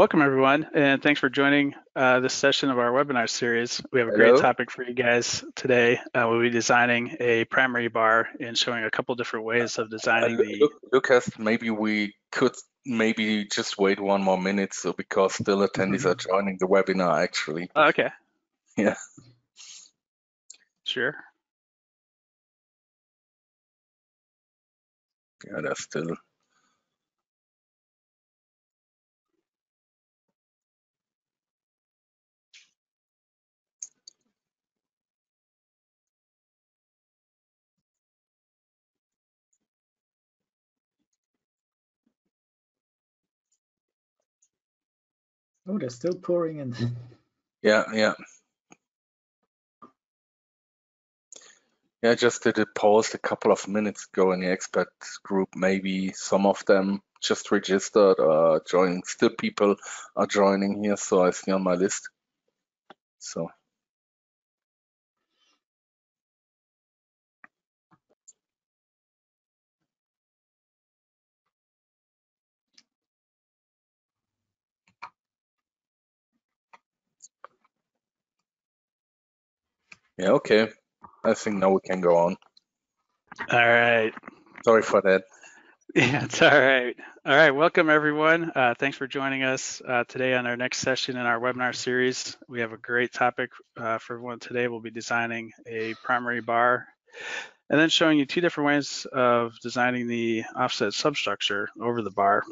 Welcome everyone, and thanks for joining uh, this session of our webinar series. We have a Hello. great topic for you guys today. Uh, we'll be designing a primary bar and showing a couple different ways of Uh, designing Lu- the. Lu- Lucas, maybe we could maybe just wait one more minute, so because still attendees are joining the webinar actually. Oh, okay. Yeah. Sure. Yeah, that's still. Oh, they're still pouring in. Yeah, yeah. Yeah, I just did a post a couple of minutes ago in the expert group. Maybe some of them just registered or joining. Still people are joining here, so I see on my list. So yeah, okay. I think now we can go on. All right. Sorry for that. Yeah, it's all right. All right, welcome everyone. Uh, thanks for joining us uh, today on our next session in our webinar series. We have a great topic uh, for everyone today. We'll be designing a primary bar and then showing you two different ways of designing the offset substructure over the bar.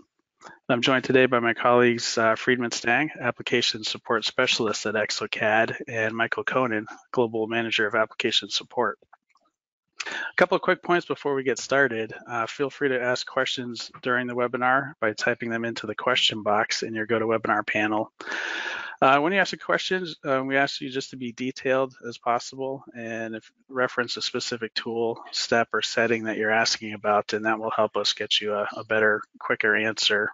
I'm joined today by my colleagues uh, Friedemann Stang, Application Support Specialist at exocad, and Michael Kohnen, Global Manager of Application Support. A couple of quick points before we get started. Uh, feel free to ask questions during the webinar by typing them into the question box in your GoToWebinar panel. Uh, when you ask a question, uh, we ask you just to be detailed as possible and if reference a specific tool, step, or setting that you're asking about, and that will help us get you a, a better, quicker answer.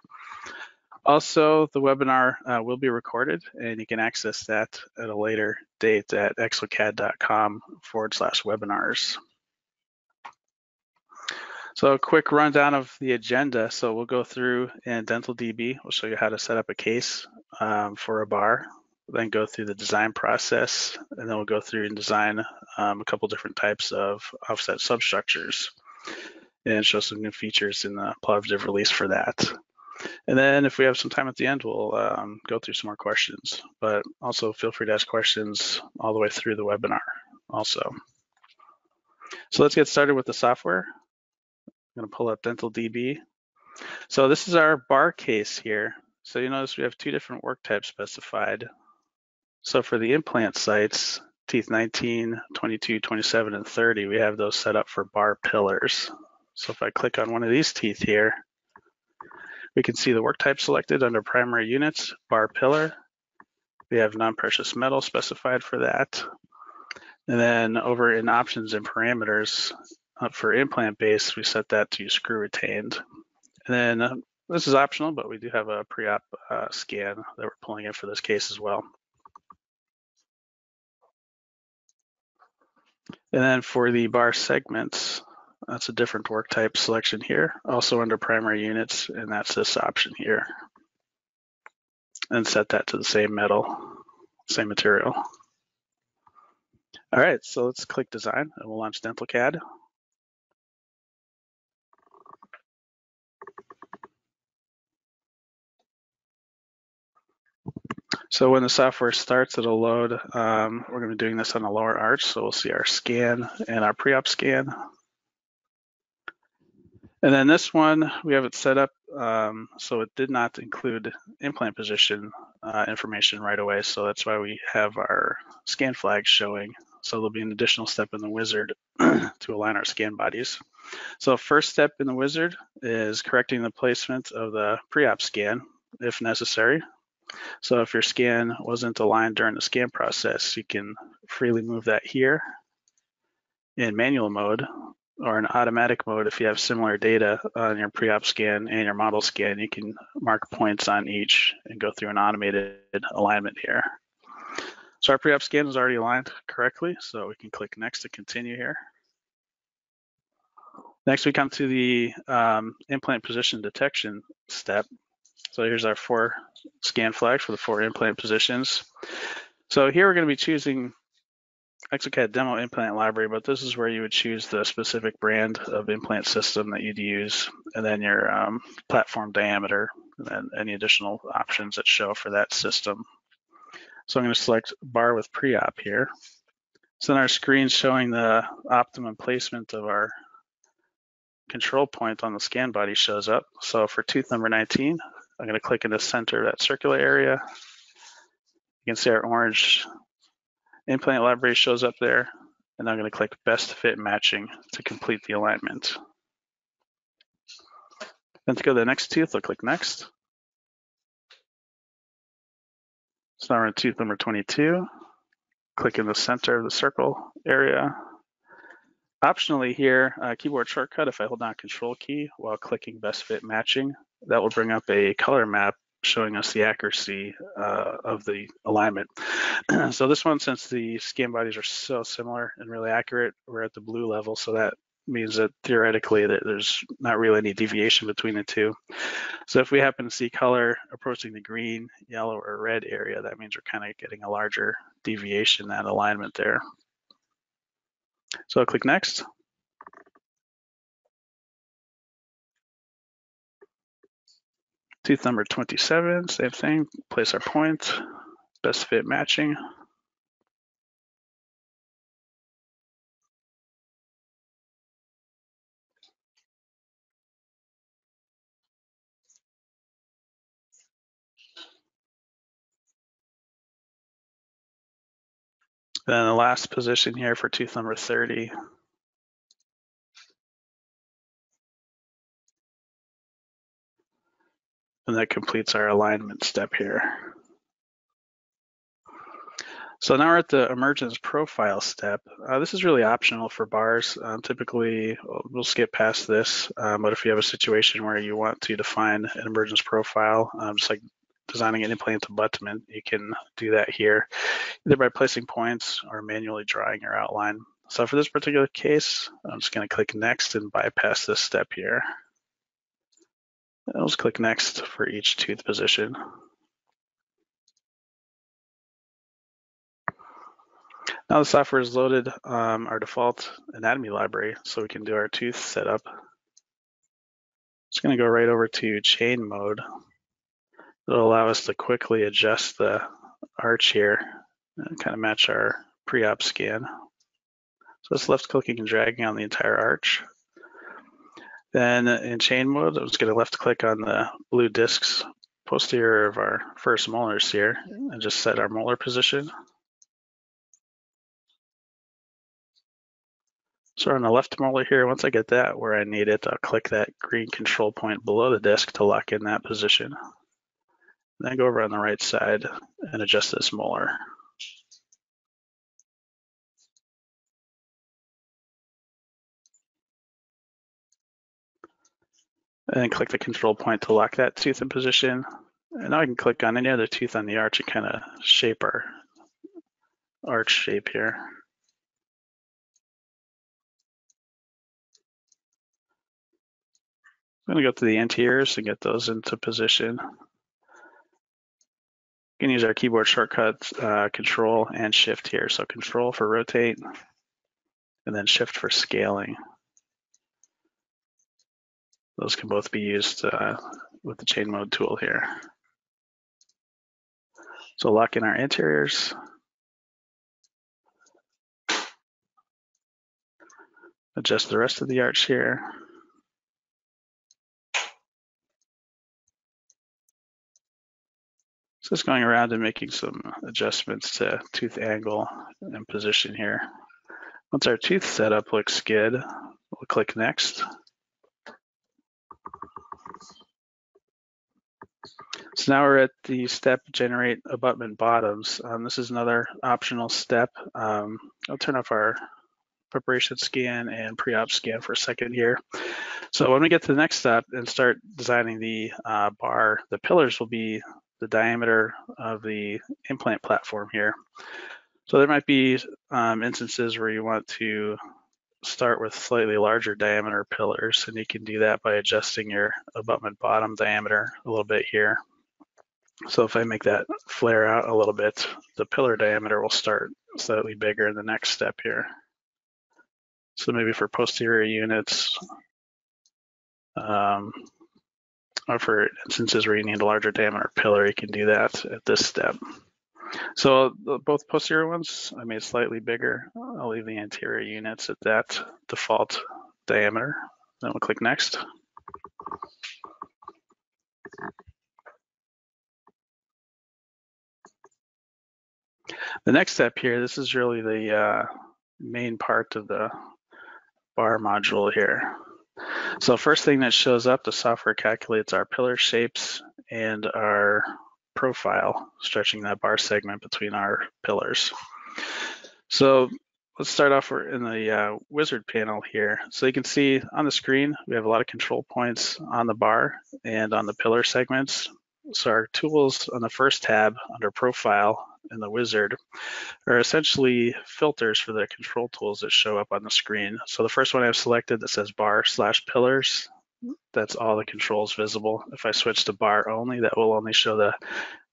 Also, the webinar uh, will be recorded and you can access that at a later date at exocad.com forward slash webinars. So a quick rundown of the agenda. So we'll go through in DentalDB. We'll show you how to set up a case um, for a bar, then go through the design process, and then we'll go through and design um, a couple different types of offset substructures and show some new features in the positive release for that. And then if we have some time at the end, we'll um, go through some more questions, but also feel free to ask questions all the way through the webinar also. So let's get started with the software. I'm gonna pull up Dental DB. So this is our bar case here. So you notice we have two different work types specified. So for the implant sites, teeth 19, 22, 27, and 30, we have those set up for bar pillars. So if I click on one of these teeth here, we can see the work type selected under primary units, bar pillar. We have non-precious metal specified for that. And then over in options and parameters, uh, for implant base, we set that to screw retained. And then uh, this is optional, but we do have a pre-op uh, scan that we're pulling in for this case as well. And then for the bar segments, that's a different work type selection here, also under primary units, and that's this option here. And set that to the same metal, same material. All right, so let's click design and we'll launch DentalCAD. So when the software starts, it'll load. Um, we're going to be doing this on the lower arch, so we'll see our scan and our pre-op scan. And then this one, we have it set up um, so it did not include implant position uh, information right away. So that's why we have our scan flags showing. So there'll be an additional step in the wizard to align our scan bodies. So first step in the wizard is correcting the placement of the pre-op scan if necessary. So if your scan wasn't aligned during the scan process, you can freely move that here in manual mode or in automatic mode. If you have similar data on your pre-op scan and your model scan, you can mark points on each and go through an automated alignment here. So our pre-op scan is already aligned correctly, so we can click next to continue here. Next, we come to the um, implant position detection step. So here's our four scan flags for the four implant positions. So here we're going to be choosing exocad demo implant library, but this is where you would choose the specific brand of implant system that you'd use, and then your um, platform diameter, and then any additional options that show for that system. So I'm going to select bar with pre-op here. So then our screen showing the optimum placement of our control point on the scan body shows up. So for tooth number 19, I'm going to click in the center of that circular area. You can see our orange implant library shows up there. And I'm going to click best fit matching to complete the alignment. Then to go to the next tooth, I'll click next. So now we're in tooth number 22. Click in the center of the circle area. Optionally here, uh, keyboard shortcut, if I hold down control key while clicking best fit matching, that will bring up a color map showing us the accuracy uh, of the alignment. so this one, since the scan bodies are so similar and really accurate, we're at the blue level. So that means that theoretically that there's not really any deviation between the two. So if we happen to see color approaching the green, yellow, or red area, that means we're kind of getting a larger deviation, that alignment there. So I'll click next. Tooth number 27, same thing, place our point, best fit matching. Then the last position here for tooth number 30, And that completes our alignment step here. So now we're at the emergence profile step. Uh, this is really optional for bars. Um, typically, we'll skip past this, um, but if you have a situation where you want to define an emergence profile, um, just like designing an implant abutment, you can do that here, either by placing points or manually drawing your outline. So for this particular case, I'm just going to click next and bypass this step here. I'll just click next for each tooth position. Now the software is loaded um, our default anatomy library so we can do our tooth setup. Going to go right over to chain mode. It'll allow us to quickly adjust the arch here and kind of match our pre-op scan. So it's left clicking and dragging on the entire arch. Then in chain mode, I'm just going to left click on the blue discs posterior of our first molars here and just set our molar position. So on the left molar here, once I get that where I need it, I'll click that green control point below the disc to lock in that position. Then go over on the right side and adjust this molar. And then click the control point to lock that tooth in position. And now I can click on any other tooth on the arch and kind of shape our arch shape here. I'm going to go to the anteriors and get those into position. You can use our keyboard shortcuts, uh, control and shift here. So control for rotate and then shift for scaling. Those can both be used uh, with the chain mode tool here. So lock in our anteriors. Adjust the rest of the arch here. So just going around and making some adjustments to tooth angle and position here. Once our tooth setup looks good, we'll click next. So now we're at the step generate abutment bottoms. Um, this is another optional step. Um, I'll turn off our preparation scan and pre-op scan for a second here. So when we get to the next step and start designing the uh, bar, the pillars will be the diameter of the implant platform here. So there might be um, instances where you want to start with slightly larger diameter pillars, and you can do that by adjusting your abutment bottom diameter a little bit here. So if I make that flare out a little bit, the pillar diameter will start slightly bigger in the next step here. So maybe for posterior units, um, or for instances where you need a larger diameter pillar, you can do that at this step. So both posterior ones, I made slightly bigger. I'll leave the anterior units at that default diameter. Then we'll click next. The next step here, this is really the uh, main part of the bar module here. So first thing that shows up, the software calculates our pillar shapes and our profile, stretching that bar segment between our pillars. So let's start off in the uh, wizard panel here. So you can see on the screen, we have a lot of control points on the bar and on the pillar segments. So our tools on the first tab under profile in the wizard are essentially filters for the control tools that show up on the screen. So the first one I've selected that says bar slash pillars, that's all the controls visible. If I switch to bar only, that will only show the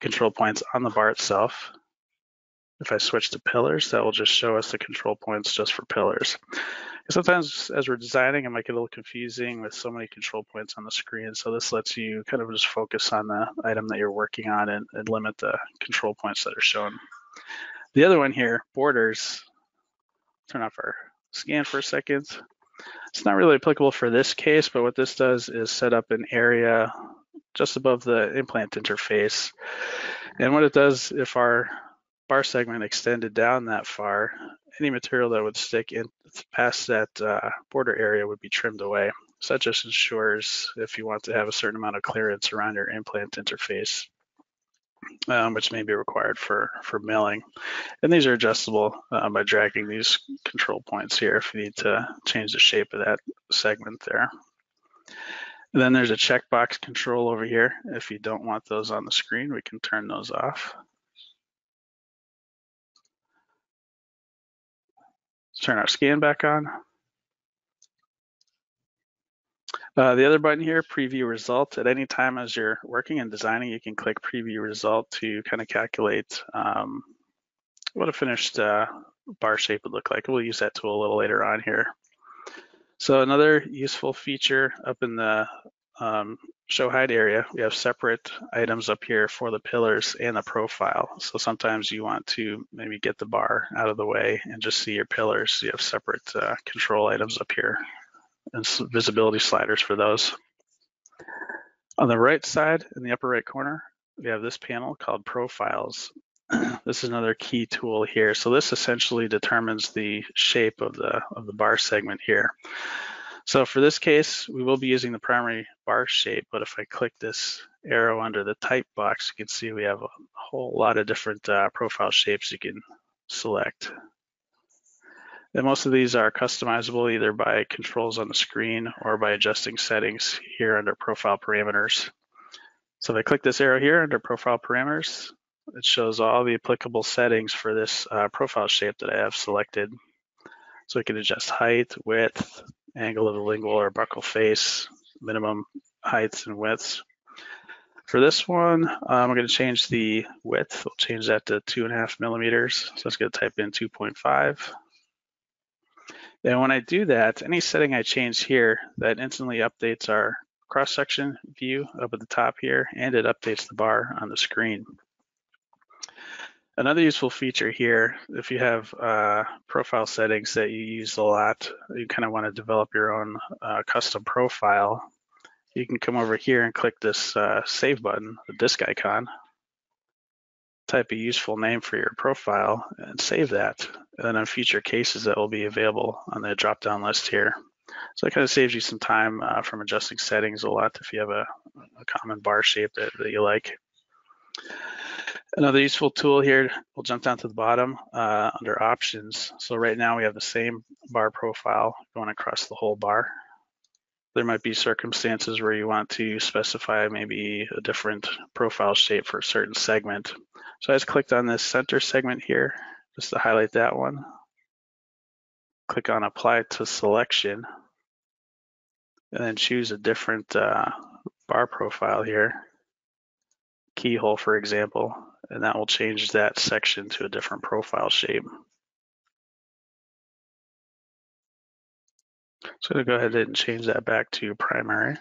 control points on the bar itself. If I switch to pillars, that will just show us the control points just for pillars. Sometimes as we're designing, it might get a little confusing with so many control points on the screen. So this lets you kind of just focus on the item that you're working on and, and limit the control points that are shown. The other one here, borders, turn off our scan for a second. It's not really applicable for this case, but what this does is set up an area just above the implant interface. And what it does, if our bar segment extended down that far, any material that would stick in past that uh, border area would be trimmed away. So that just ensures if you want to have a certain amount of clearance around your implant interface, um, which may be required for, for milling. And these are adjustable uh, by dragging these control points here if you need to change the shape of that segment there. And then there's a checkbox control over here. If you don't want those on the screen, we can turn those off. Turn our scan back on. Uh, the other button here, preview result. At any time as you're working and designing, you can click preview result to kind of calculate um, what a finished uh, bar shape would look like. We'll use that tool a little later on here. So another useful feature up in the um, show hide area, we have separate items up here for the pillars and the profile. So sometimes you want to maybe get the bar out of the way and just see your pillars. You have separate uh, control items up here and visibility sliders for those. On the right side in the upper right corner, we have this panel called profiles. this is another key tool here. So this essentially determines the shape of the, of the bar segment here. So for this case, we will be using the primary bar shape, but if I click this arrow under the type box, you can see we have a whole lot of different uh, profile shapes you can select. And most of these are customizable either by controls on the screen or by adjusting settings here under profile parameters. So if I click this arrow here under profile parameters, it shows all the applicable settings for this uh, profile shape that I have selected. So we can adjust height, width, angle of the lingual or buccal face, minimum heights and widths. For this one, um, I'm going to change the width. We'll change that to two and a half millimeters. So let's go type in 2.5. Then when I do that, any setting I change here, that instantly updates our cross-section view up at the top here, and it updates the bar on the screen. Another useful feature here, if you have uh, profile settings that you use a lot, you kind of want to develop your own uh, custom profile, you can come over here and click this uh, save button, the disk icon, type a useful name for your profile and save that. And then on future cases that will be available on the drop-down list here. So it kind of saves you some time uh, from adjusting settings a lot if you have a, a common bar shape that, that you like. Another useful tool here, we'll jump down to the bottom uh, under options. So right now we have the same bar profile going across the whole bar. There might be circumstances where you want to specify maybe a different profile shape for a certain segment. So I just clicked on this center segment here just to highlight that one. click on apply to selection and then choose a different uh, bar profile here, keyhole for example, and that will change that section to a different profile shape. So I'm gonna go ahead and change that back to primary.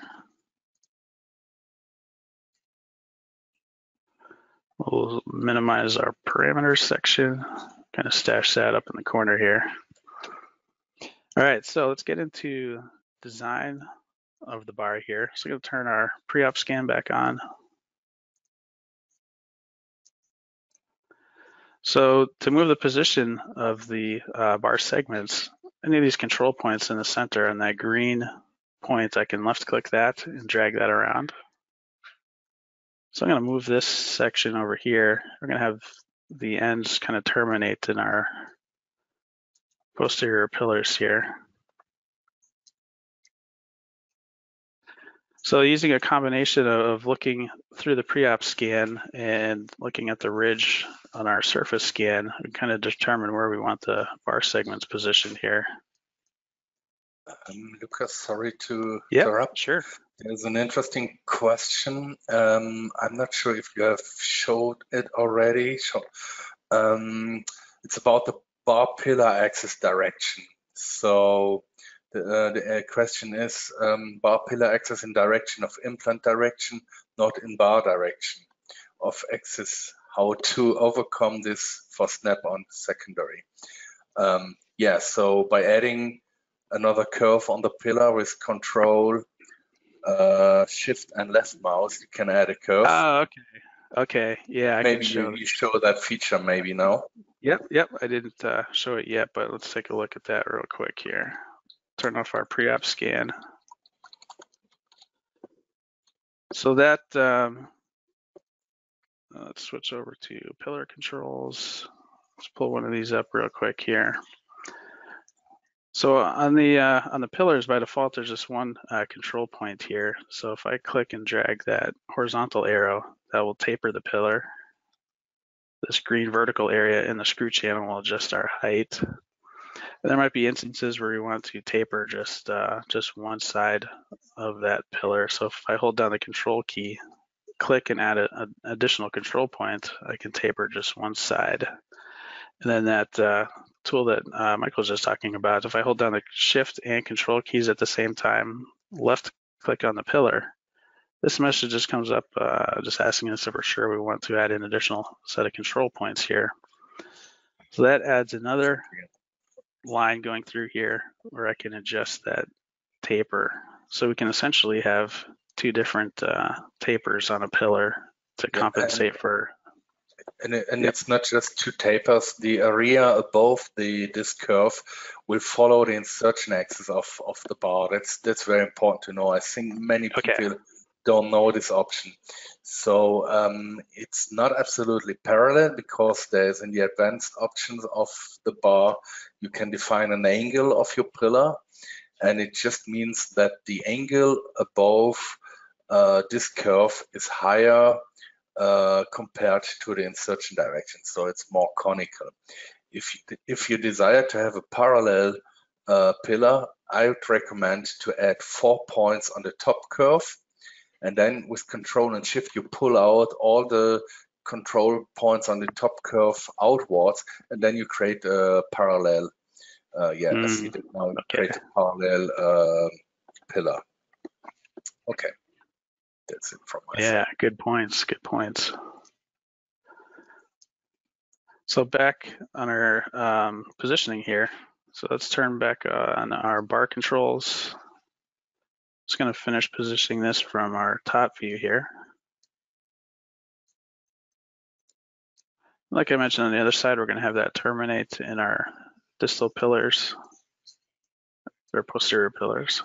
We'll minimize our parameters section, kind of stash that up in the corner here. All right, so let's get into design of the bar here. So I'm gonna turn our pre-op scan back on. So to move the position of the uh, bar segments, any of these control points in the center and that green point, I can left click that and drag that around. So I'm going to move this section over here. We're going to have the ends kind of terminate in our posterior pillars here. So using a combination of looking through the pre-op scan and looking at the ridge on our surface scan, we kind of determine where we want the bar segments positioned here. Um, Lucas, sorry to yep, interrupt. Sure. There's an interesting question. Um, I'm not sure if you have showed it already. So, um, it's about the bar pillar axis direction. So the, uh, the uh, question is um, bar pillar axis in direction of implant direction, not in bar direction of axis. How to overcome this for snap-on secondary? Um, yeah, so by adding another curve on the pillar with control uh, shift and left mouse, you can add a curve. Oh, okay. Okay. Yeah, I maybe can show. You, you show that feature maybe now. Yep. Yep. I didn't uh, show it yet, but let's take a look at that real quick here. Turn off our pre-op scan. So that, um, let's switch over to pillar controls. Let's pull one of these up real quick here. So on the uh, on the pillars by default, there's just one uh, control point here. So if I click and drag that horizontal arrow, that will taper the pillar. This green vertical area in the screw channel will adjust our height. And there might be instances where we want to taper just uh, just one side of that pillar. So if I hold down the control key, click and add an additional control point, I can taper just one side. And then that uh, tool that uh, Michael was just talking about, if I hold down the shift and control keys at the same time, left click on the pillar, this message just comes up uh, just asking us if we're sure we want to add an additional set of control points here. So that adds another line going through here where I can adjust that taper. So we can essentially have two different uh, tapers on a pillar to compensate for and, it, and it's not just two tapers. The area above the this curve will follow the insertion axis of, of the bar. That's that's very important to know. I think many people okay. don't know this option. So um, it's not absolutely parallel because there's in the advanced options of the bar, you can define an angle of your pillar. And it just means that the angle above this curve is higher uh, compared to the insertion direction. So it's more conical. If you, if you desire to have a parallel uh, pillar, I would recommend to add four points on the top curve. And then with control and shift, you pull out all the control points on the top curve outwards, and then you create a parallel. Uh, yeah, mm, see that now. Okay. Create a parallel uh, pillar. Okay that's it from my Yeah, good points. Good points. So back on our um, positioning here. So let's turn back on our bar controls. Just going to finish positioning this from our top view here. Like I mentioned on the other side, we're going to have that terminate in our distal pillars, or posterior pillars.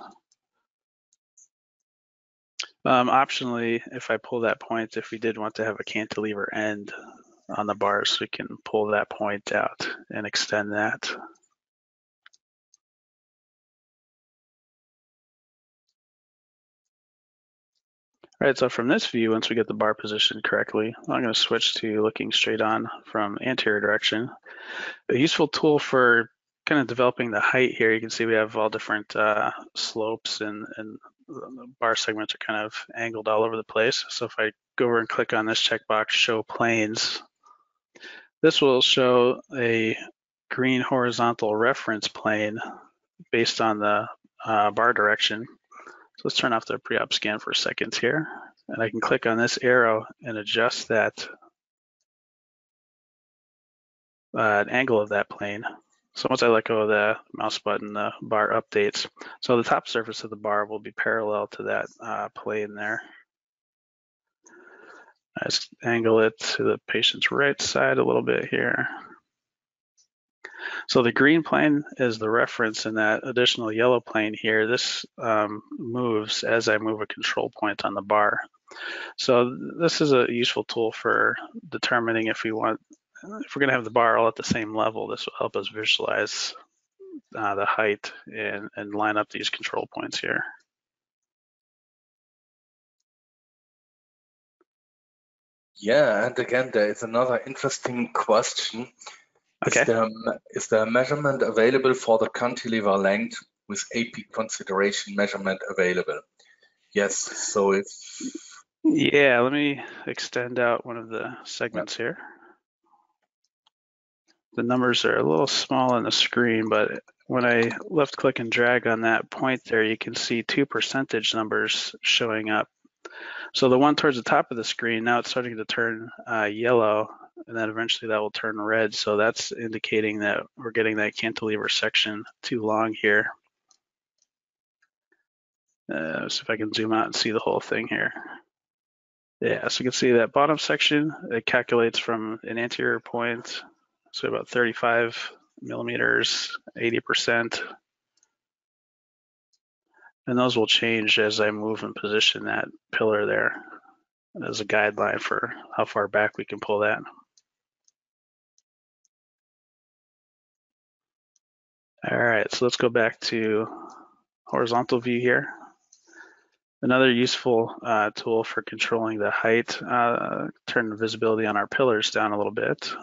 Um, optionally, if I pull that point, if we did want to have a cantilever end on the bars, we can pull that point out and extend that. All right, so from this view, once we get the bar positioned correctly, I'm going to switch to looking straight on from anterior direction. A useful tool for kind of developing the height here, you can see we have all different uh, slopes and, and the bar segments are kind of angled all over the place. So if I go over and click on this checkbox, show planes, this will show a green horizontal reference plane based on the uh, bar direction. So let's turn off the pre-op scan for a second here. And I can click on this arrow and adjust that uh, angle of that plane. So once I let go of the mouse button, the bar updates. So the top surface of the bar will be parallel to that uh, plane there. I just angle it to the patient's right side a little bit here. So the green plane is the reference and that additional yellow plane here. This um, moves as I move a control point on the bar. So this is a useful tool for determining if we want, if we're gonna have the bar all at the same level, this will help us visualize uh, the height and, and line up these control points here. Yeah, and again, there is another interesting question. Okay. Is there, is there a measurement available for the cantilever length with AP consideration measurement available? Yes, so if... Yeah, let me extend out one of the segments here. The numbers are a little small on the screen, but when I left click and drag on that point there, you can see two percentage numbers showing up. So the one towards the top of the screen, now it's starting to turn uh, yellow, and then eventually that will turn red. So that's indicating that we're getting that cantilever section too long here. Uh, see if I can zoom out and see the whole thing here. Yeah, so you can see that bottom section, it calculates from an anterior point, so about 35 millimeters, 80%. And those will change as I move and position that pillar there as a guideline for how far back we can pull that. All right, so let's go back to horizontal view here. Another useful uh, tool for controlling the height, uh, turn the visibility on our pillars down a little bit.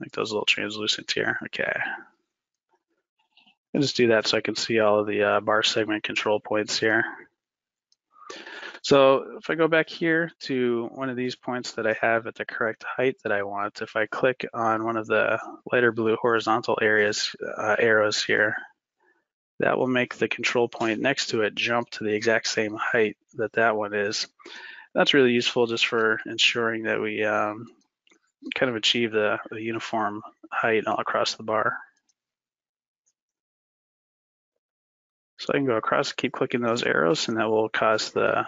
Make those a little translucent here. Okay. I'll just do that so I can see all of the uh, bar segment control points here. So if I go back here to one of these points that I have at the correct height that I want, if I click on one of the lighter blue horizontal areas, uh, arrows here, that will make the control point next to it jump to the exact same height that that one is. That's really useful just for ensuring that we um, kind of achieve the, the uniform height all across the bar. So I can go across, keep clicking those arrows, and that will cause the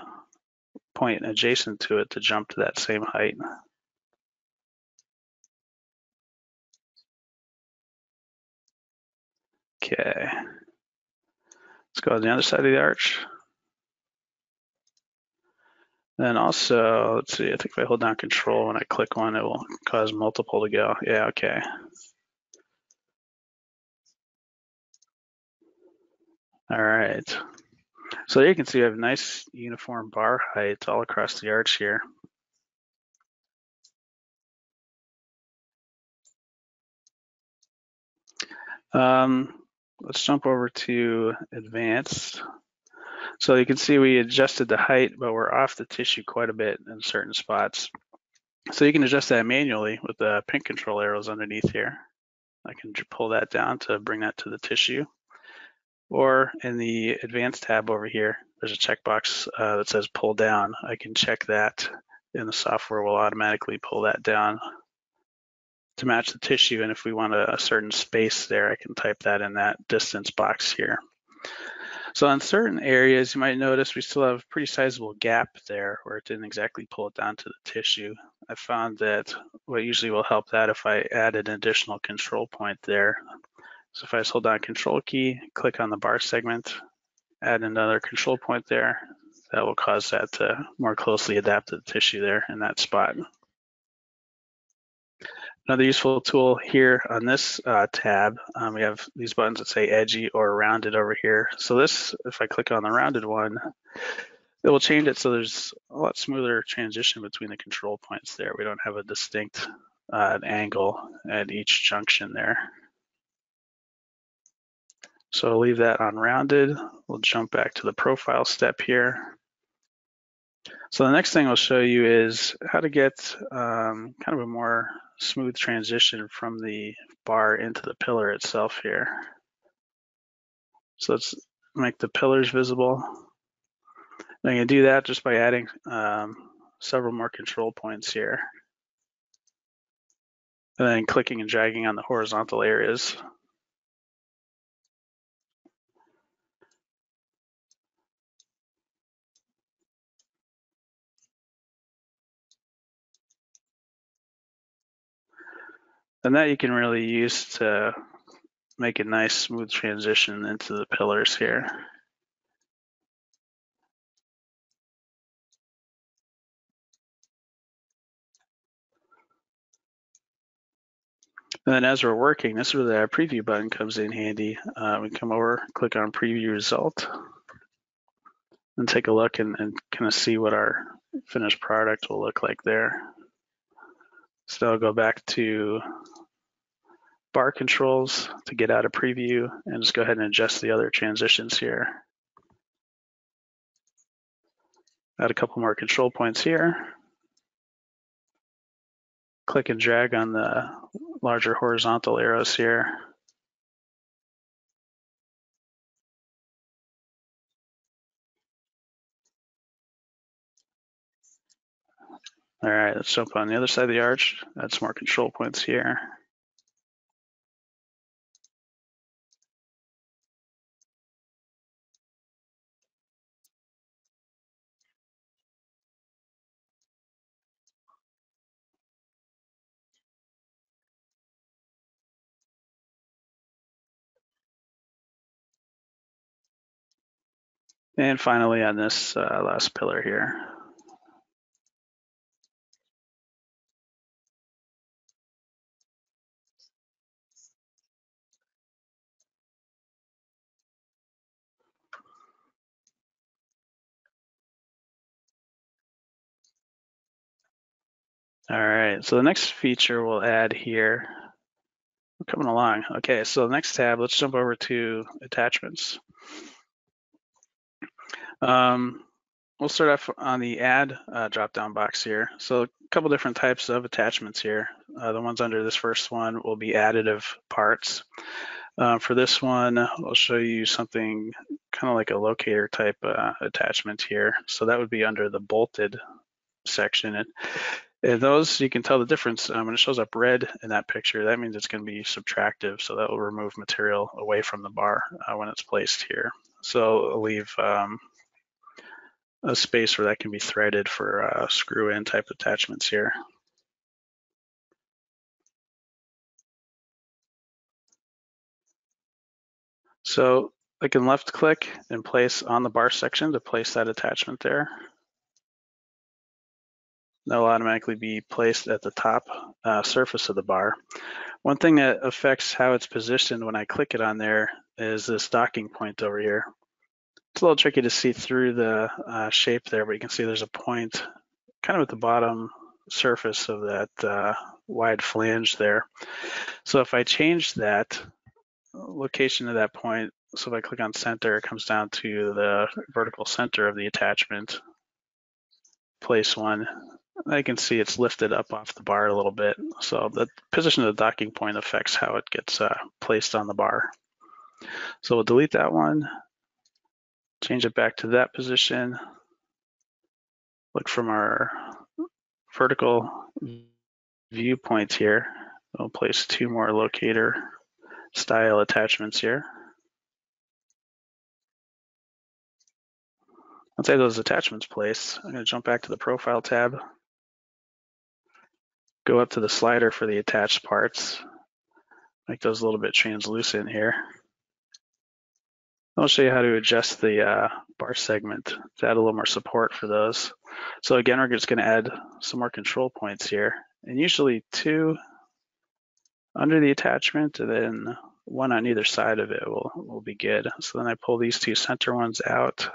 point adjacent to it to jump to that same height. Okay. Let's go to the other side of the arch. Then also, let's see, I think if I hold down control when I click one, it will cause multiple to go. Yeah, okay. All right. So you can see I have nice uniform bar height all across the arch here. Um, let's jump over to advanced. So you can see we adjusted the height, but we're off the tissue quite a bit in certain spots. So you can adjust that manually with the pink control arrows underneath here. I can pull that down to bring that to the tissue. Or in the advanced tab over here, there's a checkbox uh, that says pull down. I can check that and the software will automatically pull that down to match the tissue. And if we want a, a certain space there, I can type that in that distance box here. So in certain areas, you might notice we still have a pretty sizable gap there where it didn't exactly pull it down to the tissue. I found that what usually will help that if I add an additional control point there. So if I just hold down control key, click on the bar segment, add another control point there, that will cause that to more closely adapt to the tissue there in that spot. Another useful tool here on this uh, tab, um, we have these buttons that say edgy or rounded over here. So this, if I click on the rounded one, it will change it so there's a lot smoother transition between the control points there. We don't have a distinct uh, angle at each junction there. So I'll leave that on rounded. We'll jump back to the profile step here. So the next thing I'll show you is how to get um, kind of a more smooth transition from the bar into the pillar itself here. So let's make the pillars visible. And I can do that just by adding um, several more control points here. And then clicking and dragging on the horizontal areas. And that you can really use to make a nice smooth transition into the pillars here. And then as we're working, this is where the preview button comes in handy. Uh, we come over, click on preview result, and take a look and, and kind of see what our finished product will look like there. So I'll go back to bar controls to get out of preview and just go ahead and adjust the other transitions here. Add a couple more control points here. Click and drag on the larger horizontal arrows here. All right, let's jump on the other side of the arch, add some more control points here. And finally on this uh, last pillar here. All right, so the next feature we'll add here, we're coming along. Okay, so the next tab, let's jump over to attachments. Um, we'll start off on the add uh, drop-down box here. So a couple different types of attachments here. Uh, the ones under this first one will be additive parts. Uh, for this one, I'll show you something kind of like a locator type uh, attachment here. So that would be under the bolted section. And and those, you can tell the difference um, when it shows up red in that picture, that means it's going to be subtractive. So that will remove material away from the bar uh, when it's placed here. So I'll leave um, a space where that can be threaded for uh, screw in type attachments here. So I can left click and place on the bar section to place that attachment there that'll automatically be placed at the top uh, surface of the bar. One thing that affects how it's positioned when I click it on there is this docking point over here. It's a little tricky to see through the uh, shape there, but you can see there's a point kind of at the bottom surface of that uh, wide flange there. So if I change that location of that point, so if I click on center, it comes down to the vertical center of the attachment, place one, I can see it's lifted up off the bar a little bit. So the position of the docking point affects how it gets uh, placed on the bar. So we'll delete that one, change it back to that position. Look from our vertical viewpoint here. We'll place two more locator style attachments here. Once I have those attachments placed, I'm going to jump back to the profile tab go up to the slider for the attached parts, make those a little bit translucent here. I'll show you how to adjust the uh, bar segment to add a little more support for those. So again, we're just gonna add some more control points here and usually two under the attachment and then one on either side of it will, will be good. So then I pull these two center ones out.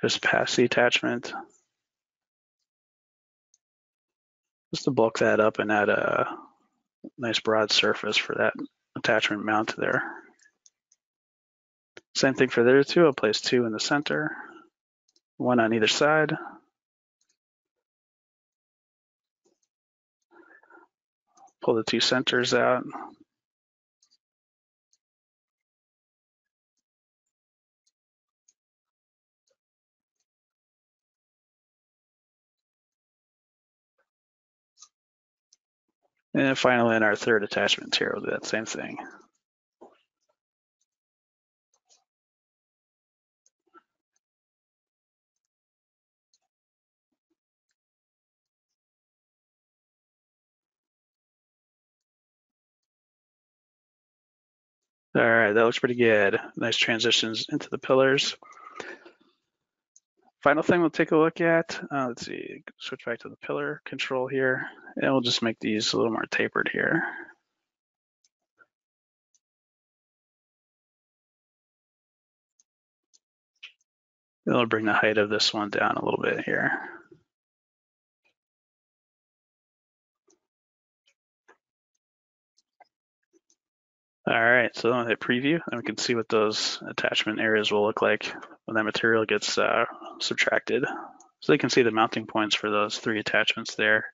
Just past the attachment. Just to bulk that up and add a nice broad surface for that attachment mount there. Same thing for there too. I'll place two in the center, one on either side. Pull the two centers out. And finally, in our third attachment here, we'll do that same thing. All right, that looks pretty good. Nice transitions into the pillars. Final thing we'll take a look at, uh, let's see, switch back to the pillar control here, and we'll just make these a little more tapered here. It'll bring the height of this one down a little bit here. All right, so then hit preview, and we can see what those attachment areas will look like when that material gets uh, subtracted. So you can see the mounting points for those three attachments there,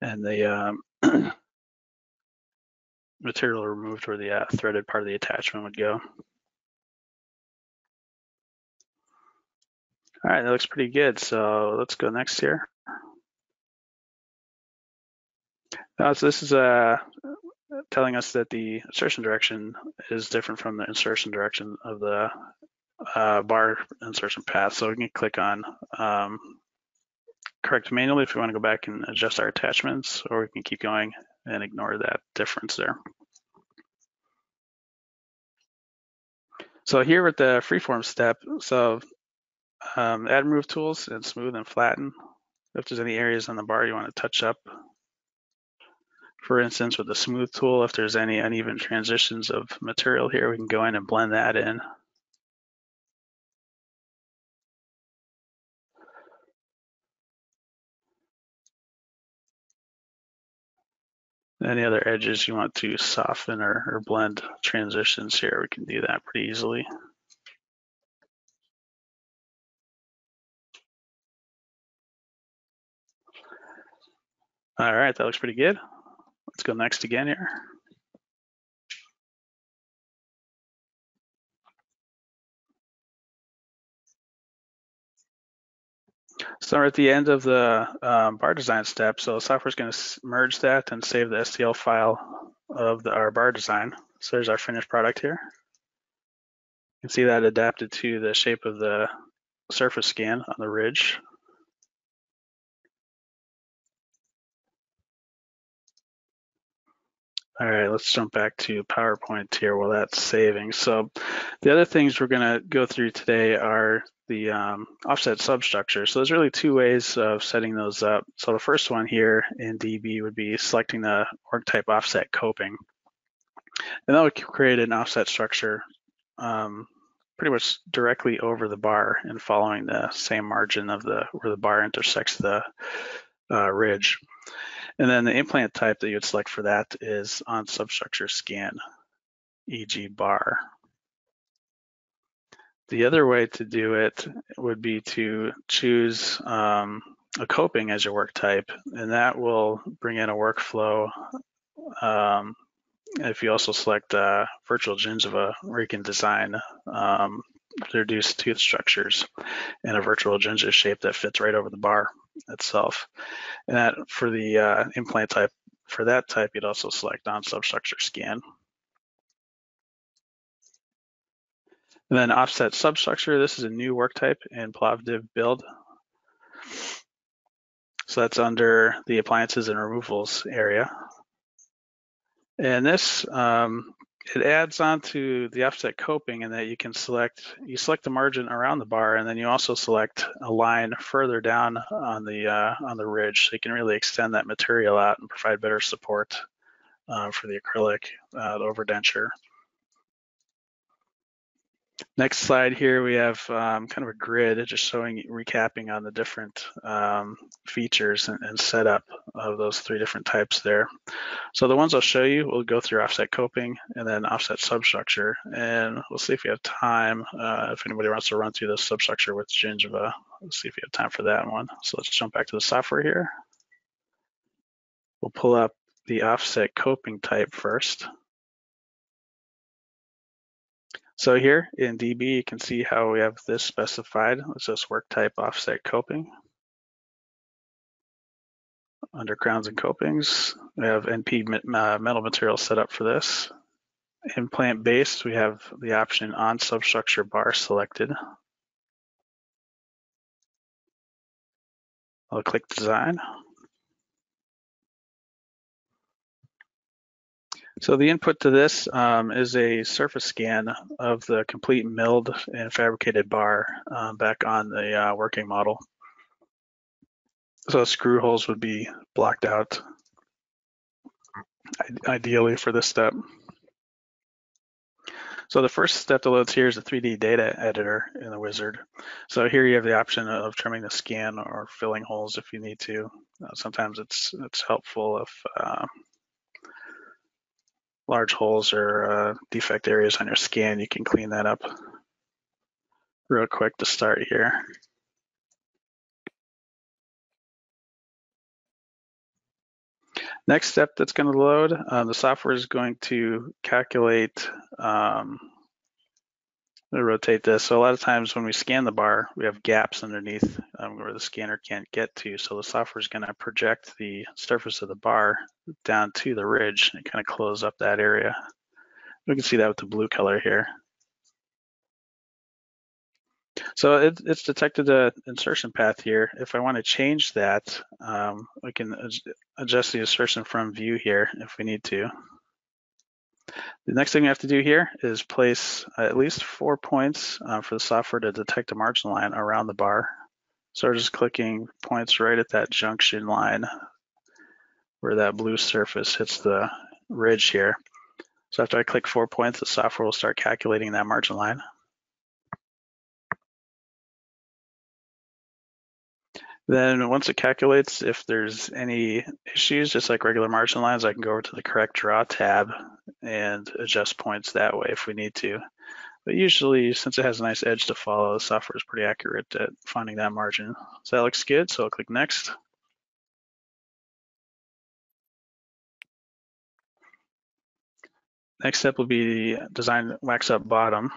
and the um, material removed where the uh, threaded part of the attachment would go. All right, that looks pretty good. So let's go next here. Uh, so this is a telling us that the insertion direction is different from the insertion direction of the uh, bar insertion path. So we can click on um, correct manually if we want to go back and adjust our attachments, or we can keep going and ignore that difference there. So here with the freeform step, so um, add move tools and smooth and flatten. If there's any areas on the bar you want to touch up, for instance, with the smooth tool, if there's any uneven transitions of material here, we can go in and blend that in. Any other edges you want to soften or, or blend transitions here, we can do that pretty easily. All right, that looks pretty good. Let's go next again here. So we're at the end of the um, bar design step. So the software is going to merge that and save the STL file of the, our bar design. So there's our finished product here. You can see that adapted to the shape of the surface scan on the ridge. All right, let's jump back to PowerPoint here while that's saving. So the other things we're going to go through today are the um, offset substructure. So there's really two ways of setting those up. So the first one here in DB would be selecting the work type offset coping. And that would create an offset structure um, pretty much directly over the bar and following the same margin of the where the bar intersects the uh, ridge. And then the implant type that you would select for that is on substructure scan, e.g. bar. The other way to do it would be to choose um, a coping as your work type, and that will bring in a workflow. Um, if you also select uh, virtual gingiva, where you can design um, reduced tooth structures in a virtual gingiva shape that fits right over the bar itself. And that for the uh, implant type, for that type, you'd also select on substructure scan. And then offset substructure, this is a new work type in Plovdiv build. So that's under the appliances and removals area. And this um, it adds on to the offset coping in that you can select you select the margin around the bar and then you also select a line further down on the uh, on the ridge so you can really extend that material out and provide better support uh, for the acrylic uh, overdenture Next slide here, we have um, kind of a grid just showing, recapping on the different um, features and, and, setup of those three different types there. So the ones I'll show you, we'll go through offset coping and then offset substructure. And we'll see if we have time, uh, if anybody wants to run through the substructure with Gingiva, let's see if we have time for that one. So let's jump back to the software here. We'll pull up the offset coping type first. So here in DB, you can see how we have this specified. It's just work type offset coping. Under crowns and copings, we have NP uh, metal material set up for this. Implant based, we have the option on substructure bar selected. I'll click design. So the input to this um, is a surface scan of the complete milled and fabricated bar um, back on the uh, working model. So screw holes would be blocked out ideally for this step. So the first step to load here is the 3D data editor in the wizard. So here you have the option of trimming the scan or filling holes if you need to. Uh, sometimes it's it's helpful if uh, large holes or uh, defect areas on your scan, you can clean that up real quick to start here. Next step that's going to load, uh, the software is going to calculate um, rotate this. So a lot of times when we scan the bar, we have gaps underneath um, where the scanner can't get to. So the software is going to project the surface of the bar down to the ridge and kind of close up that area. We can see that with the blue color here. So it, it's detected the insertion path here. If I want to change that, um, we can adjust the insertion from view here if we need to. The next thing we have to do here is place at least four points uh, for the software to detect a margin line around the bar. So we're just clicking points right at that junction line where that blue surface hits the ridge here. So after I click four points, the software will start calculating that margin line. Then once it calculates, if there's any issues, just like regular margin lines, I can go over to the correct draw tab and adjust points that way if we need to. But usually, since it has a nice edge to follow, the software is pretty accurate at finding that margin. So that looks good, so I'll click next. Next step will be the design wax up bottom.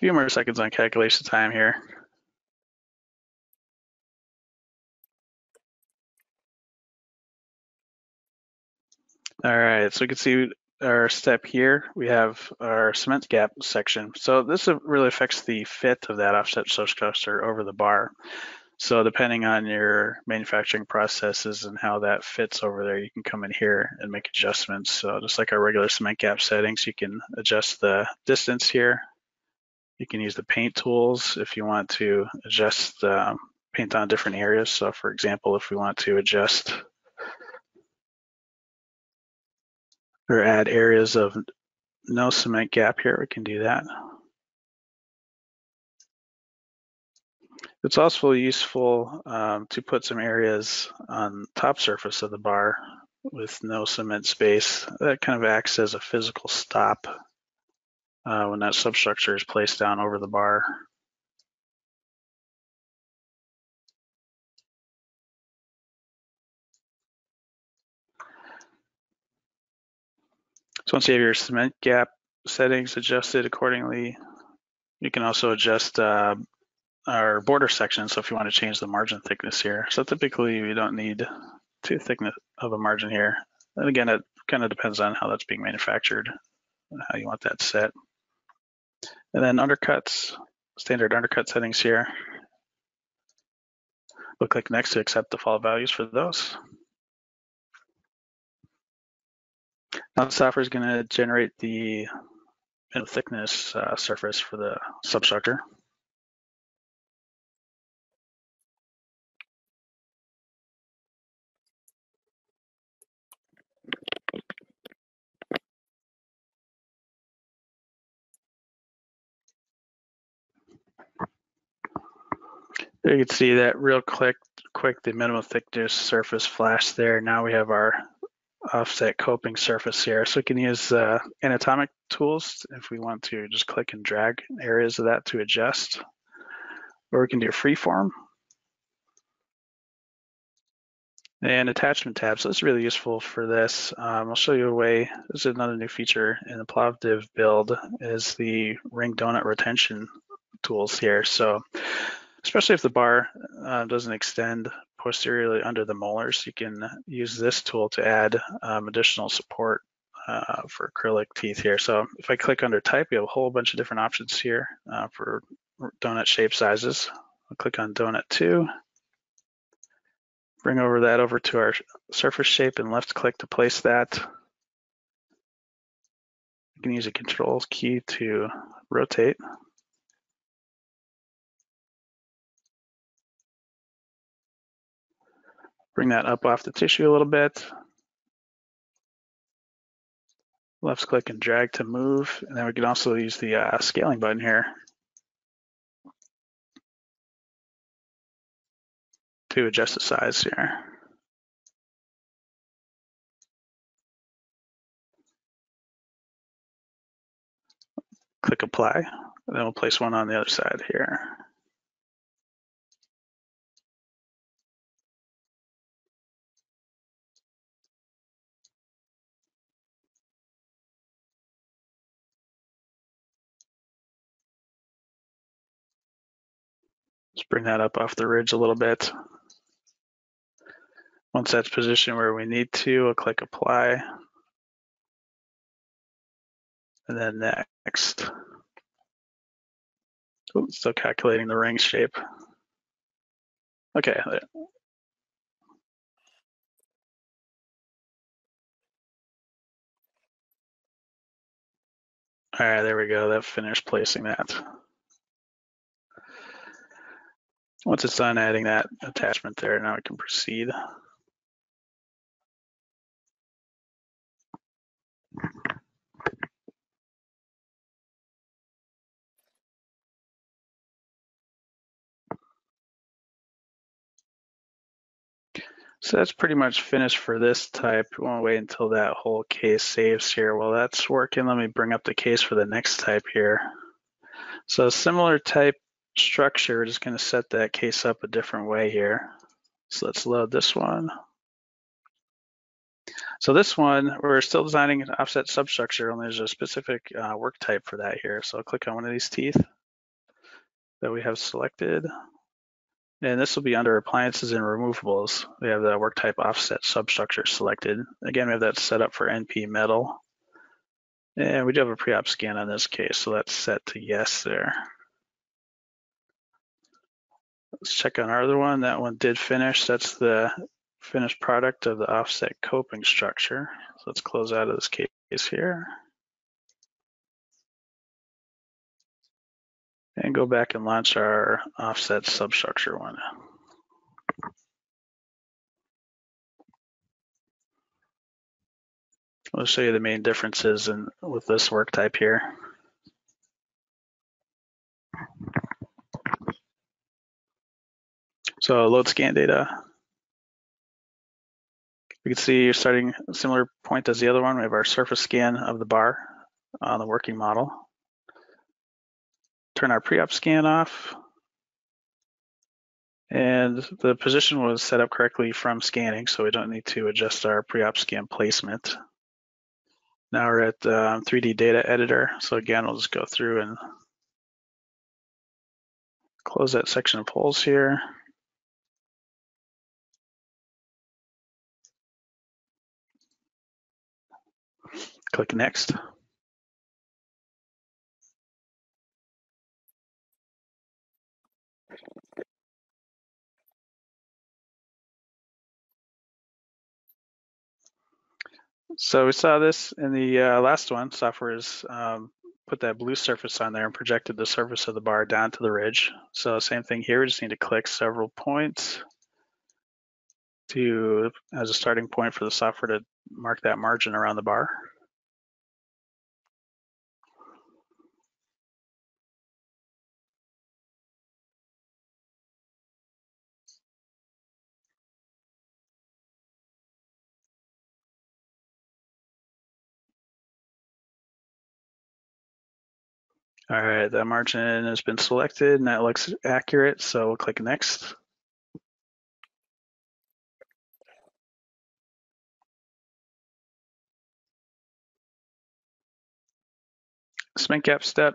Few more seconds on calculation time here. All right, so we can see our step here. We have our cement gap section. So this really affects the fit of that offset substructure over the bar. So depending on your manufacturing processes and how that fits over there, you can come in here and make adjustments. So just like our regular cement gap settings, you can adjust the distance here you can use the paint tools if you want to adjust uh, paint on different areas. So for example, if we want to adjust or add areas of no cement gap here, we can do that. It's also useful um, to put some areas on top surface of the bar with no cement space. That kind of acts as a physical stop uh, when that substructure is placed down over the bar. So once you have your cement gap settings adjusted accordingly, you can also adjust uh, our border section. So if you want to change the margin thickness here. So typically we don't need too thick of a margin here. And again, it kind of depends on how that's being manufactured, and how you want that set. And then undercuts, standard undercut settings here. We'll click next to accept the default values for those. Now the software is going to generate the thickness uh, surface for the substructure. There you can see that real quick, quick, the minimum thickness surface flash there. Now we have our offset coping surface here. So we can use uh, anatomic tools if we want to just click and drag areas of that to adjust. Or we can do freeform. And attachment tabs, so it's really useful for this. Um, I'll show you a way, this is another new feature in the Plovdiv build is the ring donut retention tools here. So especially if the bar uh, doesn't extend posteriorly under the molars, you can use this tool to add um, additional support uh, for acrylic teeth here. So if I click under type, you have a whole bunch of different options here uh, for donut shape sizes. I'll click on donut two bring over that over to our surface shape and left click to place that. You can use a control key to rotate. Bring that up off the tissue a little bit. Left click and drag to move. And then we can also use the uh, scaling button here to adjust the size here. Click apply, and then we'll place one on the other side here. Bring that up off the ridge a little bit. Once that's positioned where we need to, we'll click apply. And then next. Still calculating the ring shape. Okay. All right, there we go. That finished placing that. Once it's done adding that attachment there, now we can proceed. So that's pretty much finished for this type. We won't wait until that whole case saves here. While that's working, let me bring up the case for the next type here. So similar type structure, we're just gonna set that case up a different way here. So let's load this one. So this one, we're still designing an offset substructure, only there's a specific uh, work type for that here. So I'll click on one of these teeth that we have selected. And this will be under appliances and removables. We have the work type offset substructure selected. Again, we have that set up for NP metal. And we do have a pre-op scan on this case, so that's set to yes there. Let's check on our other one. That one did finish. That's the finished product of the offset coping structure. So let's close out of this case here. and go back and launch our offset substructure one. I'll show you the main differences in, with this work type here. So load scan data. We can see you're starting a similar point as the other one. We have our surface scan of the bar on the working model turn our pre-op scan off. And the position was set up correctly from scanning, so we don't need to adjust our pre-op scan placement. Now we're at um, 3D data editor. So again, we'll just go through and close that section of holes here. Click next. So we saw this in the uh, last one. Software has um, put that blue surface on there and projected the surface of the bar down to the ridge. So same thing here, we just need to click several points to as a starting point for the software to mark that margin around the bar. All right, that margin has been selected and that looks accurate. So we'll click next. Cement gap step.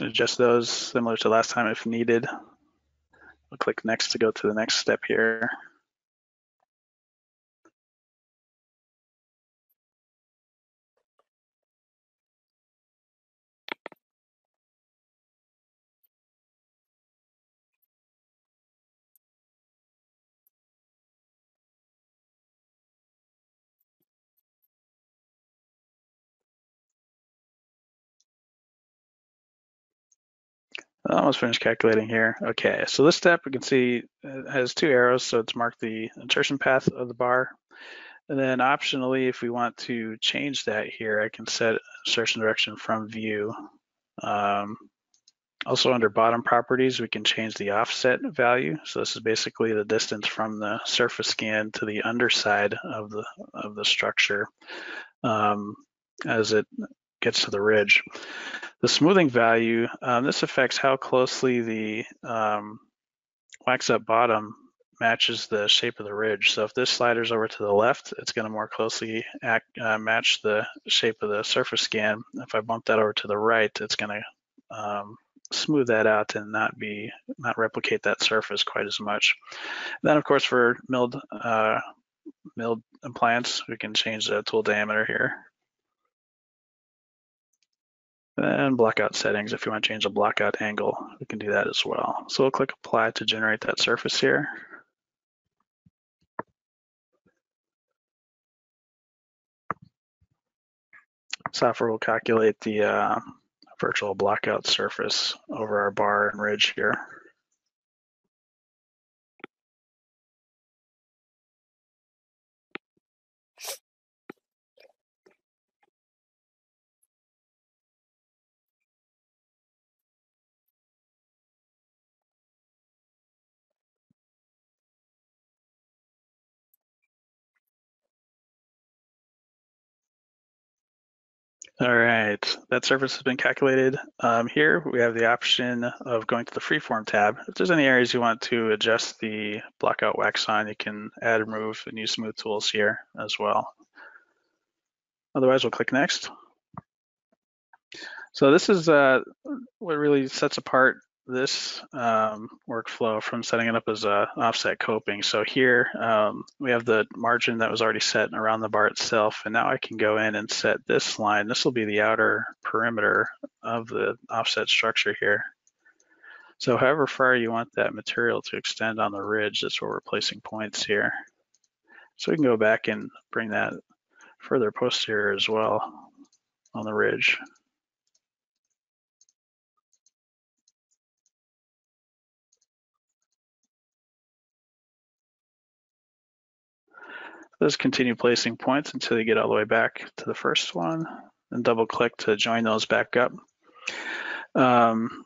Adjust those similar to last time if needed. We'll click next to go to the next step here. Almost finished calculating here. Okay, so this step we can see has two arrows, so it's marked the insertion path of the bar. And then optionally, if we want to change that here, I can set insertion direction from view. Um, also under bottom properties, we can change the offset value. So this is basically the distance from the surface scan to the underside of the of the structure um, as it gets to the ridge. The smoothing value, um, this affects how closely the um, wax up bottom matches the shape of the ridge. So if this slider's over to the left, it's going to more closely act, uh, match the shape of the surface scan. If I bump that over to the right, it's going to um, smooth that out and not be not replicate that surface quite as much. Then of course for milled uh, milled implants, we can change the tool diameter here. And blockout settings, if you want to change the blockout angle, we can do that as well. So we'll click apply to generate that surface here. Software will calculate the uh, virtual blockout surface over our bar and ridge here. All right, that surface has been calculated. Um, here we have the option of going to the freeform tab. If there's any areas you want to adjust the blockout wax on, you can add, remove, and use smooth tools here as well. Otherwise, we'll click next. So this is uh, what really sets apart this um, workflow from setting it up as a offset coping. So here um, we have the margin that was already set around the bar itself, and now I can go in and set this line. This will be the outer perimeter of the offset structure here. So however far you want that material to extend on the ridge, that's where we're placing points here. So we can go back and bring that further posterior as well on the ridge. Just continue placing points until you get all the way back to the first one and double click to join those back up. Um,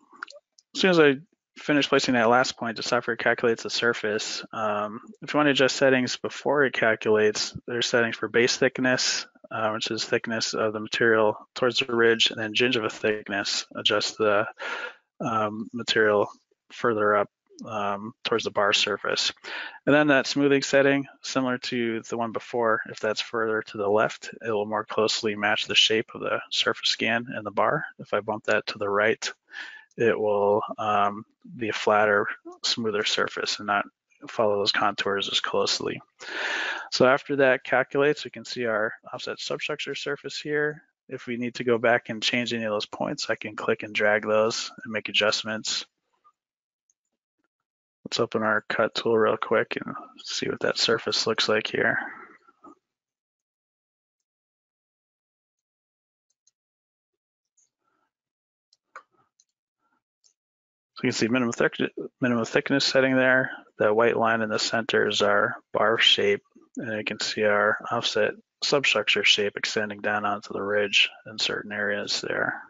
as soon as I finish placing that last point, the software calculates the surface. Um, if you want to adjust settings before it calculates, there's settings for base thickness, uh, which is thickness of the material towards the ridge, and then gingiva thickness, adjust the um, material further up um, towards the bar surface. And then that smoothing setting, similar to the one before, if that's further to the left, it will more closely match the shape of the surface scan and the bar. If I bump that to the right, it will um, be a flatter, smoother surface and not follow those contours as closely. So after that calculates, we can see our offset substructure surface here. If we need to go back and change any of those points, I can click and drag those and make adjustments. Let's open our cut tool real quick and see what that surface looks like here. So you can see minimum, minimum thickness setting there. The white line in the center is our bar shape, and you can see our offset substructure shape extending down onto the ridge in certain areas there.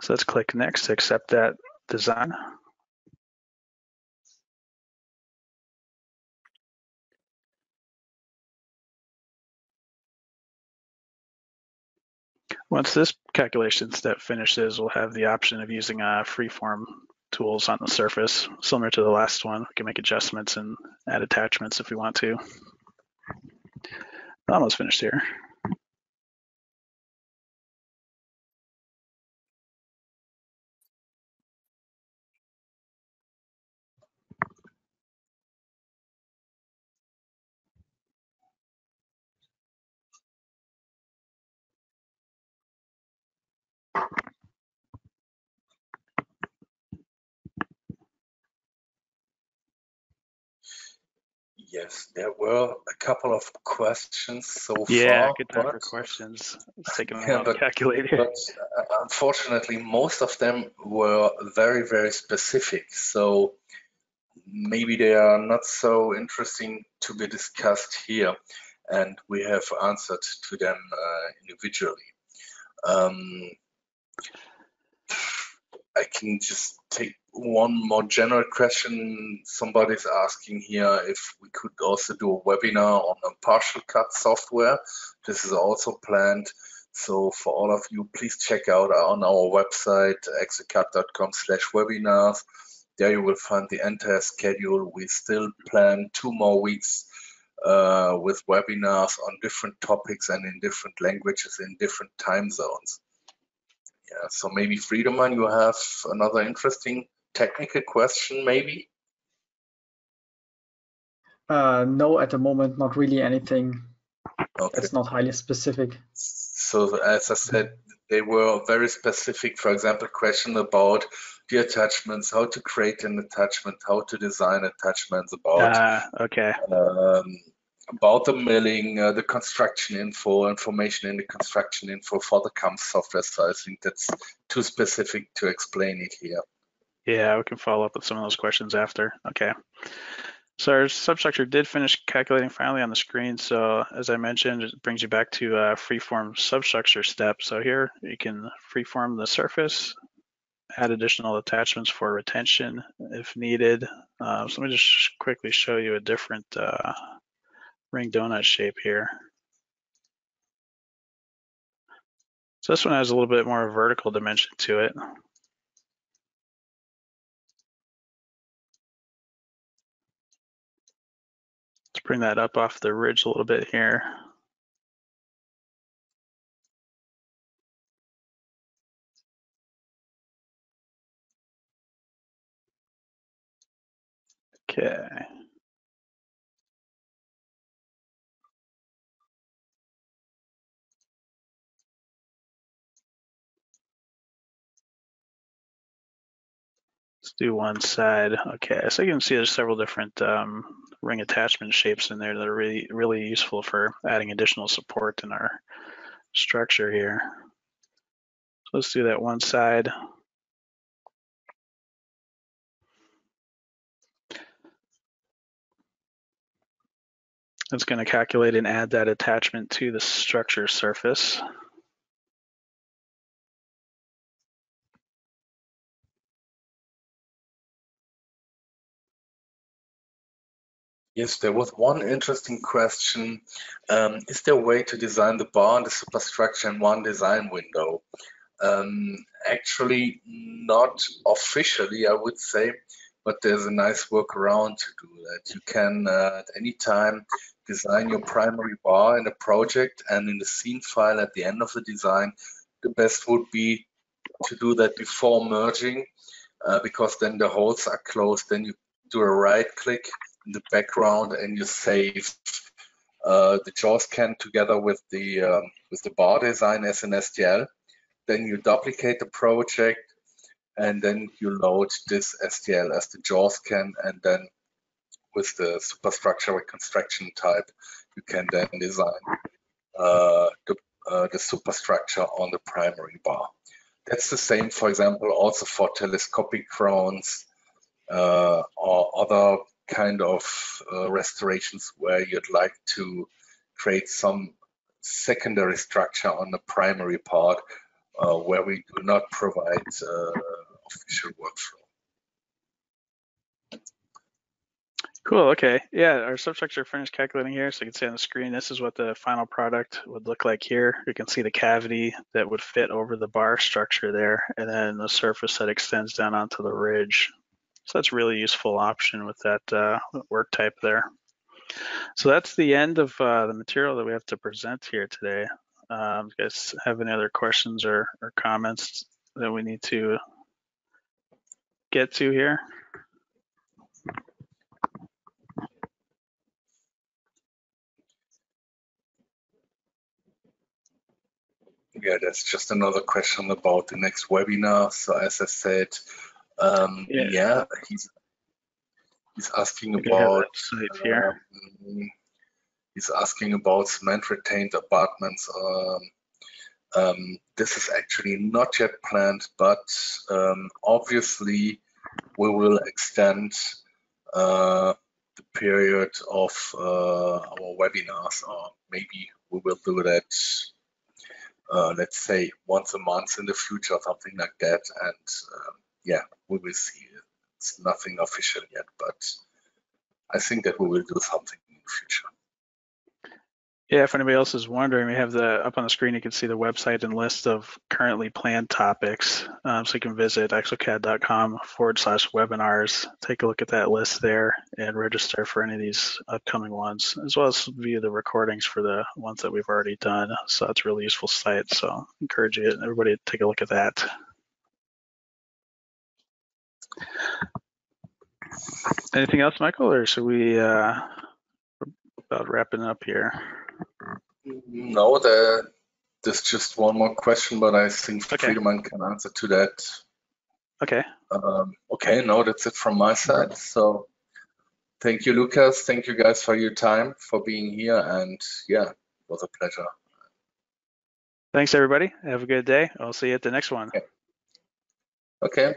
So let's click next to accept that design Once this calculation step finishes, we'll have the option of using uh, freeform tools on the surface, similar to the last one. We can make adjustments and add attachments if we want to. Almost finished here. Yes, there were a couple of questions so Yeah, far, good time for questions. It's taking a Yeah, but- calculate here. but uh, unfortunately, most of them were very, very specific. So maybe they are not so interesting to be discussed here, and we have answered to them uh, individually. Um, I can just take one more general question. Somebody's asking here if we could also do a webinar on a PartialCAD software. This is also planned. So for all of you, please check out on our website, exocad.com slash webinars. There you will find the entire schedule. We still plan two more weeks uh, with webinars on different topics and in different languages in different time zones. Yeah, so maybe Friedemann, you have another interesting technical question, maybe? Uh, no, at the moment, not really anything Okay. that's not highly specific. So as I said, they were very specific. For example, question about the attachments, how to create an attachment, how to design attachments, about Ah, okay. um, about the milling, uh, the construction info, information in the construction info for the CAM software. So I think that's too specific to explain it here. Yeah, we can follow up with some of those questions after. Okay. So our substructure did finish calculating finally on the screen. So as I mentioned, it brings you back to uh, freeform substructure step. So here you can freeform the surface, add additional attachments for retention if needed. Uh, so let me just quickly show you a different uh, ring donut shape here. So this one has a little bit more vertical dimension to it. Let's bring that up off the ridge a little bit here. Okay. Do one side. Okay, so you can see there's several different um, ring attachment shapes in there that are really, really useful for adding additional support in our structure here. So let's do that one side. It's going to calculate and add that attachment to the structure surface. Yes, there was one interesting question. Um, is there a way to design the bar and the superstructure in one design window? Um, actually, not officially, I would say, but there's a nice workaround to do that. You can uh, at any time design your primary bar in a project and in the scene file at the end of the design, the best would be to do that before merging uh, because then the holes are closed. Then you do a right click in the background and you save uh, the jaw scan together with the um, with the bar design as an STL. Then you duplicate the project and then you load this STL as the jaw scan and then with the superstructure reconstruction type, you can then design uh, the, uh, the superstructure on the primary bar. That's the same, for example, also for telescopic crowns uh, or other kind of uh, restorations where you'd like to create some secondary structure on the primary part uh, where we do not provide uh, official workflow. Cool. Okay. Yeah, our substructure furnace calculating here. So you can see on the screen, this is what the final product would look like here. You can see the cavity that would fit over the bar structure there, and then the surface that extends down onto the ridge. So that's a really useful option with that uh, work type there. So that's the end of uh, the material that we have to present here today. Um, you guys have any other questions or, or comments that we need to get to here? Yeah, that's just another question about the next webinar. So as I said, um, Yeah. yeah. he's he's asking about here. um, he's asking about cement retained abutments. Um, um, this is actually not yet planned, but um, obviously we will extend uh, the period of uh, our webinars, or maybe we will do that uh, let's say once a month in the future, something like that. And um, yeah, we will see. It's nothing official yet, but I think that we will do something in the future. Yeah, if anybody else is wondering, we have the up on the screen. You can see the website and list of currently planned topics. Um, so you can visit exocad.com forward slash webinars. Take a look at that list there and register for any of these upcoming ones, as well as view the recordings for the ones that we've already done. So that's a really useful site. So I encourage you, everybody, to take a look at that. Anything else, Michael, or should we uh, about wrapping up here? No, there, there's just one more question, but I think Okay. Friedemann can answer to that. Okay. Um, okay, no, that's it from my side. So thank you, Lucas. Thank you guys for your time, for being here. And yeah, it was a pleasure. Thanks, everybody. Have a good day. I'll see you at the next one. Okay, thank,